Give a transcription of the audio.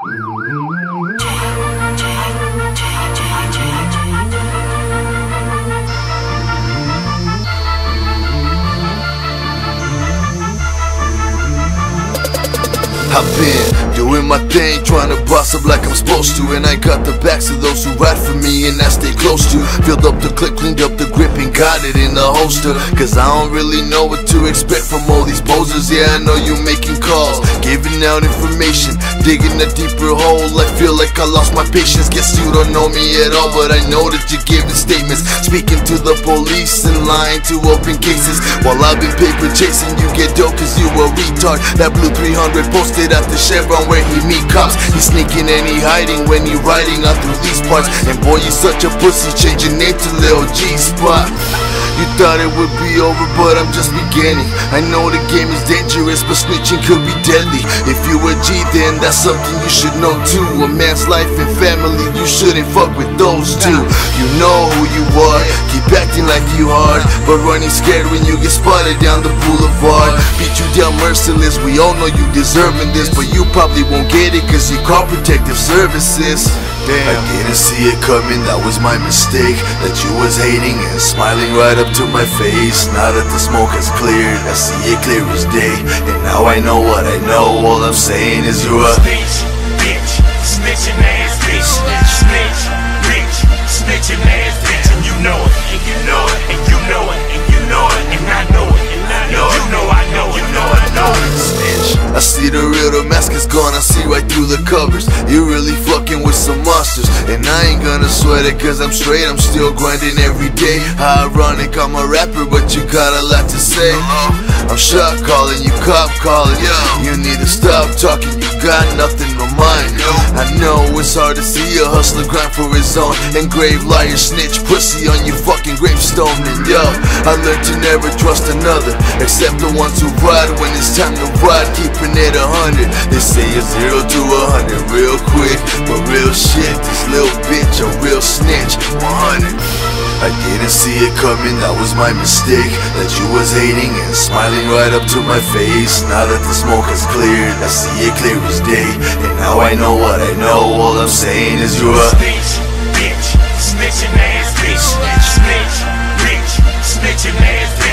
I've been doing my thing, trying to boss up like I'm supposed to. And I got the backs of those who ride for me and I stay close to. Filled up the clip, cleaned up the grip, and got it in the holster. Cause I don't really know what to expect from all these posers. Yeah, I know you making calls, giving out information, digging a deeper hole. I feel like I lost my patience. Guess you don't know me at all, but I know that you're giving statements. Speaking to the police and lying to open cases. While I've been paper chasing, you get dope cause you a retard. That blue 300 posted at the Chevron where he meet cops. He sneaking and he hiding when he riding out through these parts. And boy, you such a pussy, changing name to Lil G Spot. You thought it would be over, but I'm just beginning. I know the game is dangerous, but snitching could be deadly. If you a G, then that's something you should know too. A man's life and family, you shouldn't fuck with those two. You know who you are, keep acting like you hard, but running scared when you get spotted down the boulevard. Beat you down merciless, we all know you deserving this, but you probably won't get it cause you call protective services. Damn. I didn't see it coming, that was my mistake That you was hating and smiling right up to my face Now that the smoke has cleared, I see it clear as day And now I know what I know, all I'm saying is you're a see right through the covers. You really fucking with some monsters. And I ain't gonna sweat it cause I'm straight, I'm still grinding every day. How ironic, I'm a rapper but you got a lot to say. Uh-huh. I'm shot calling, you cop calling. You need to stop talking, you got nothing to mind I know it's hard to see a hustler grind for his own. Engraved liar, snitch, pussy on your fucking gravestone. And yo, I learned to never trust another. Except the ones who ride when it's time to ride. Keeping it a hundred. They say a zero to a hundred real quick. But real shit, this little bitch a real snitch. 100 I didn't see it coming, that was my mistake. That you was hating and smiling right up to my face. Now that the smoke has cleared, I see it clear as day. And now I know what I know, all I'm saying is you're a Snitch, bitch, snitching ass bitch, snitch, bitch, snitching ass bitch,